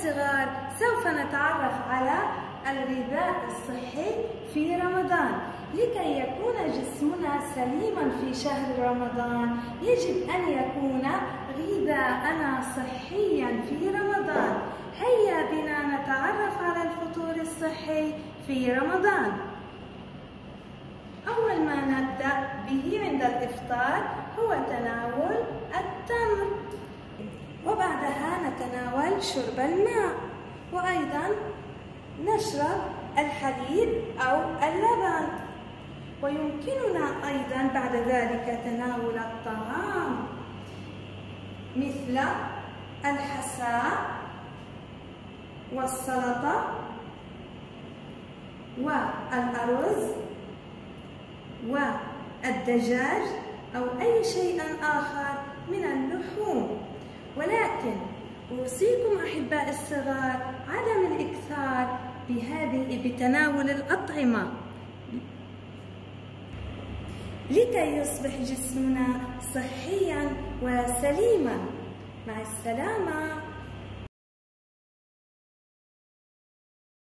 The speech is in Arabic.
الصغار سوف نتعرف على الغذاء الصحي في رمضان. لكي يكون جسمنا سليما في شهر رمضان يجب أن يكون غذاءنا صحيا في رمضان. هيا بنا نتعرف على الفطور الصحي في رمضان. أول ما نبدأ به عند الإفطار هو تناول التمر. وبعدها نتناول شرب الماء. وأيضا نشرب الحليب أو اللبن. ويمكننا أيضا بعد ذلك تناول الطعام مثل الحساء والسلطة والأرز والدجاج أو أي شيء آخر من اللحوم. ولكن أوصيكم أحباء الصغار عدم الإكثار بهذه بتناول الأطعمة. لكي يصبح جسمنا صحيا وسليما. مع السلامة.